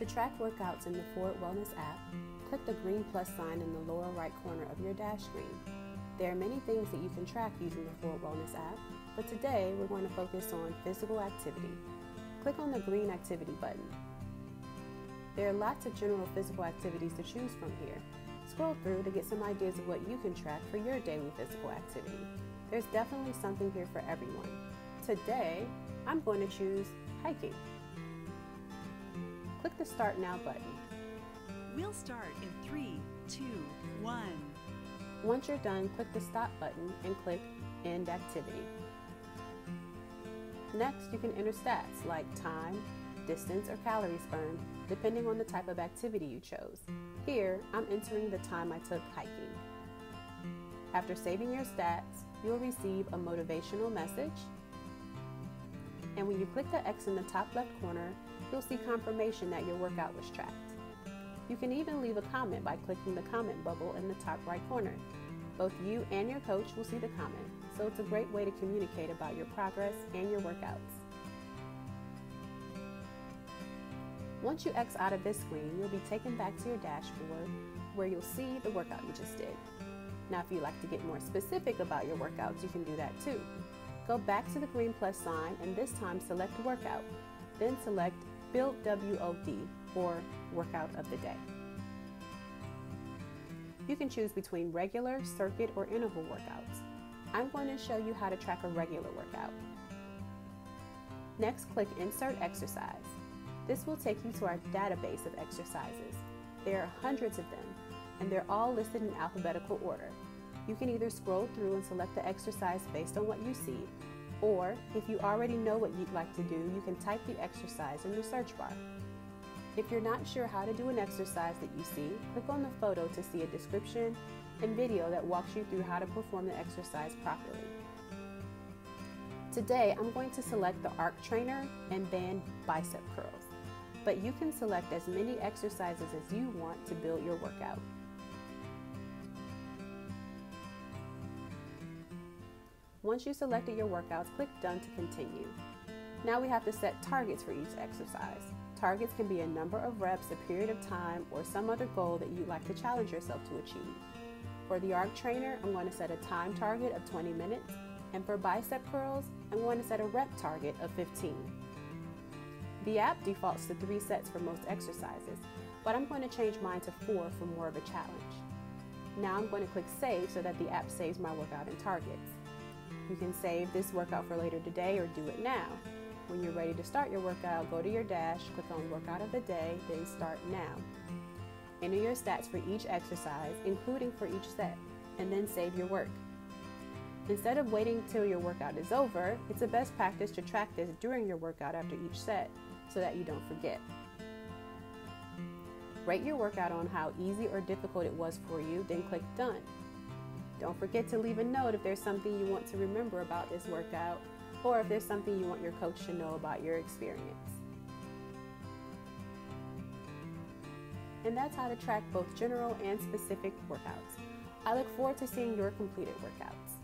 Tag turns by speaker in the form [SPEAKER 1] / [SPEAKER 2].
[SPEAKER 1] To track workouts in the Ford Wellness app, click the green plus sign in the lower right corner of your dash screen. There are many things that you can track using the Ford Wellness app, but today we're going to focus on physical activity. Click on the green activity button. There are lots of general physical activities to choose from here. Scroll through to get some ideas of what you can track for your daily physical activity. There's definitely something here for everyone. Today, I'm going to choose hiking. Click the Start Now button.
[SPEAKER 2] We'll start in three, two, one.
[SPEAKER 1] Once you're done, click the Stop button and click End Activity. Next, you can enter stats like time, distance, or calories burned, depending on the type of activity you chose. Here, I'm entering the time I took hiking. After saving your stats, you'll receive a motivational message. And when you click the X in the top left corner, you'll see confirmation that your workout was tracked. You can even leave a comment by clicking the comment bubble in the top right corner. Both you and your coach will see the comment, so it's a great way to communicate about your progress and your workouts. Once you X out of this screen, you'll be taken back to your dashboard where you'll see the workout you just did. Now, if you'd like to get more specific about your workouts, you can do that too. Go back to the green plus sign and this time select workout. Then select Build WOD or Workout of the Day. You can choose between regular, circuit, or interval workouts. I'm going to show you how to track a regular workout. Next, click Insert Exercise. This will take you to our database of exercises. There are hundreds of them, and they're all listed in alphabetical order. You can either scroll through and select the exercise based on what you see, or if you already know what you'd like to do, you can type the exercise in the search bar. If you're not sure how to do an exercise that you see, click on the photo to see a description and video that walks you through how to perform the exercise properly. Today, I'm going to select the arc trainer and band bicep curls, but you can select as many exercises as you want to build your workout. Once you've selected your workouts, click Done to continue. Now we have to set targets for each exercise. Targets can be a number of reps, a period of time, or some other goal that you'd like to challenge yourself to achieve. For the arc trainer, I'm going to set a time target of 20 minutes, and for bicep curls, I'm going to set a rep target of 15. The app defaults to three sets for most exercises, but I'm going to change mine to four for more of a challenge. Now I'm going to click Save so that the app saves my workout and targets. You can save this workout for later today or do it now. When you're ready to start your workout, go to your dash, click on Workout of the Day, then Start Now. Enter your stats for each exercise, including for each set, and then save your work. Instead of waiting till your workout is over, it's a best practice to track this during your workout after each set so that you don't forget. Rate your workout on how easy or difficult it was for you, then click Done. Don't forget to leave a note if there's something you want to remember about this workout or if there's something you want your coach to know about your experience. And that's how to track both general and specific workouts. I look forward to seeing your completed workouts.